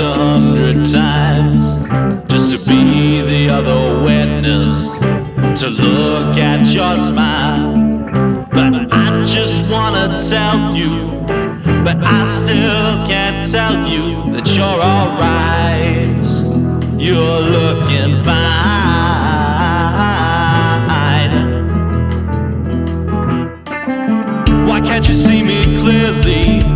a hundred times just to be the other witness, to look at your smile. But I just wanna tell you, but I still can't tell you that you're alright. You're looking fine. Why can't you see me clearly?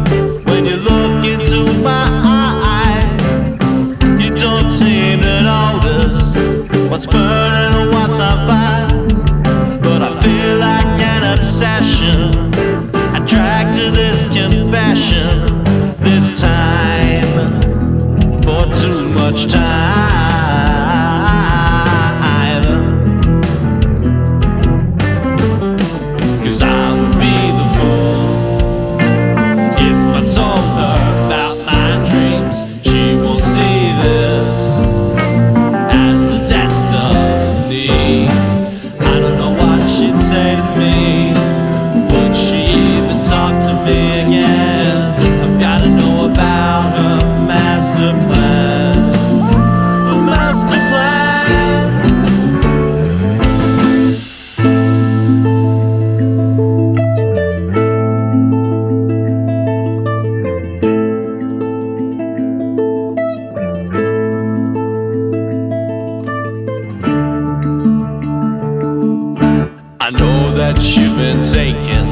you've been taking.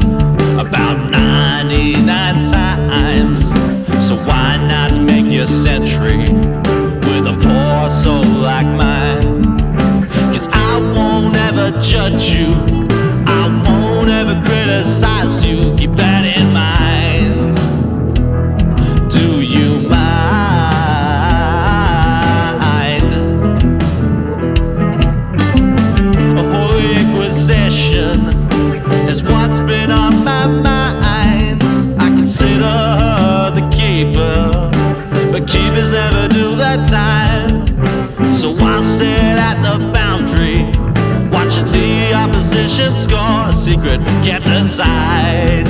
secret kept aside,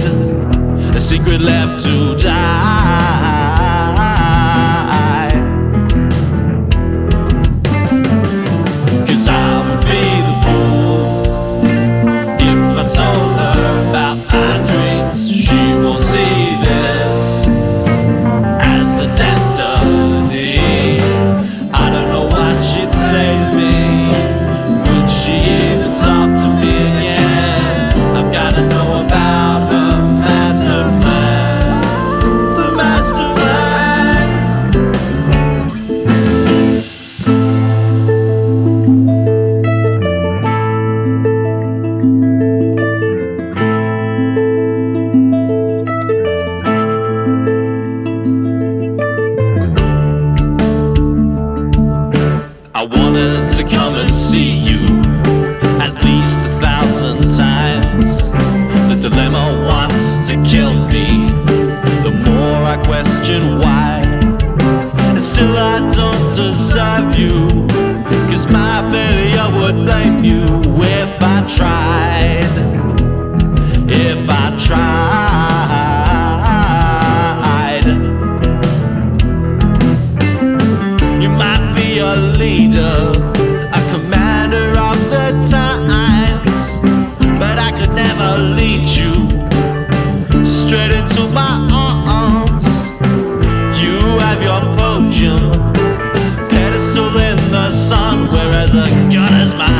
a secret left to die. wanted to come and see you at least a thousand times. The dilemma wants to kill me. The more I question why. lead you straight into my arms. You have your podium, pedestal in the sun, whereas the gun is my.